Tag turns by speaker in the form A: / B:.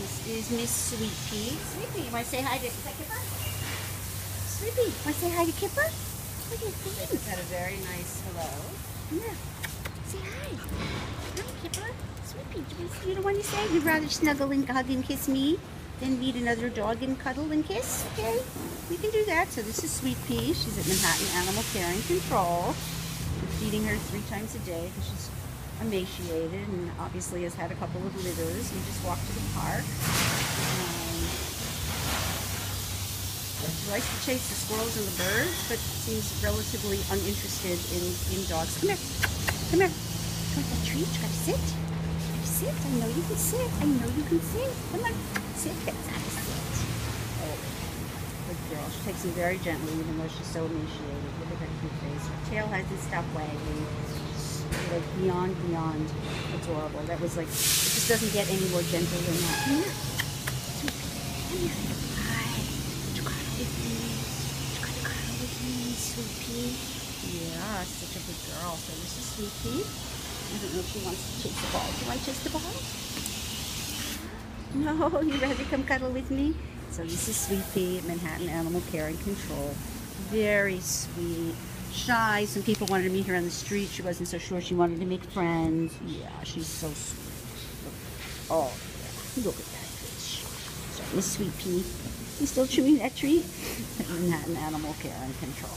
A: This is Miss Sweet Pea. Sweet Pea, you want to say hi to Kipper? Sweet Pea, want to say hi to Kipper? Look at him.
B: had a very nice hello.
A: Yeah. Say hi. Hi, Kipper. Sweet Pea, do you, you don't want to say? You'd rather snuggle and hug and kiss me than meet another dog and cuddle and kiss? Okay, we can do that. So this is Sweet Pea. She's at Manhattan Animal Care and Control. We're feeding her three times a day because she's emaciated and obviously has had a couple of litters. We just walked to the park. Um, she likes to chase the squirrels and the birds, but seems relatively uninterested in, in dogs. Come here. Come here. You want that treat? You gotta sit. You gotta sit. I know you can sit. I know you can sit. Come on. Sit. That's how to sit. Oh, good girl. She takes him very gently, even though she's so emaciated. Look at her cute face. Her tail hasn't stopped wagging. Like beyond, beyond adorable. That was like, it just doesn't get any more gentle than that. Come here. Come. Hi. Would you cuddle with me? Would you cuddle cuddle with me, Sweet Yeah, such a good girl. So this is Sweet Pea. I don't know if she wants to chase the ball. Do you want chase the ball? No, you'd rather come cuddle with me? So this is Sweet Pea Manhattan Animal Care and Control. Very sweet. Shy. Some people wanted to meet her on the street. She wasn't so sure she wanted to make friends. Yeah, she's so sweet. Oh. Look at that fish. So Miss Sweet Pea. You still chewing that treat? Not Manhattan Animal Care and Control.